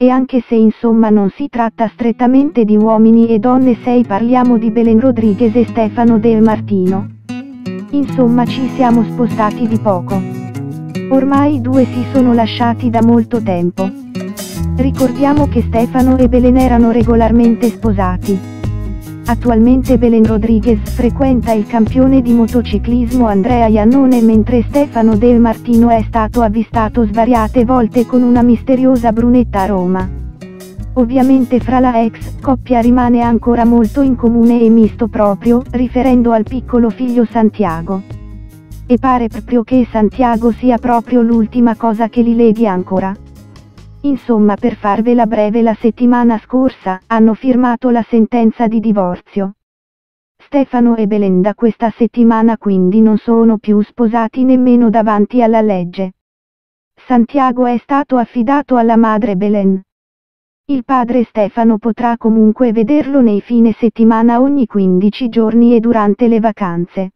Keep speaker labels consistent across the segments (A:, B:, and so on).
A: E anche se insomma non si tratta strettamente di uomini e donne 6 parliamo di Belen Rodriguez e Stefano Del Martino. Insomma ci siamo spostati di poco. Ormai i due si sono lasciati da molto tempo. Ricordiamo che Stefano e Belen erano regolarmente sposati. Attualmente Belen Rodriguez frequenta il campione di motociclismo Andrea Iannone mentre Stefano Del Martino è stato avvistato svariate volte con una misteriosa brunetta a Roma. Ovviamente fra la ex coppia rimane ancora molto in comune e misto proprio, riferendo al piccolo figlio Santiago. E pare proprio che Santiago sia proprio l'ultima cosa che li leghi ancora. Insomma per farvela breve la settimana scorsa, hanno firmato la sentenza di divorzio. Stefano e Belenda questa settimana quindi non sono più sposati nemmeno davanti alla legge. Santiago è stato affidato alla madre Belen. Il padre Stefano potrà comunque vederlo nei fine settimana ogni 15 giorni e durante le vacanze.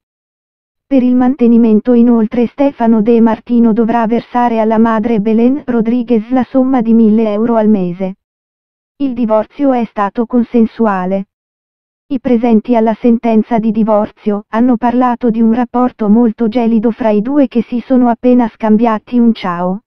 A: Per il mantenimento inoltre Stefano De Martino dovrà versare alla madre Belen Rodriguez la somma di 1000 euro al mese. Il divorzio è stato consensuale. I presenti alla sentenza di divorzio hanno parlato di un rapporto molto gelido fra i due che si sono appena scambiati un ciao.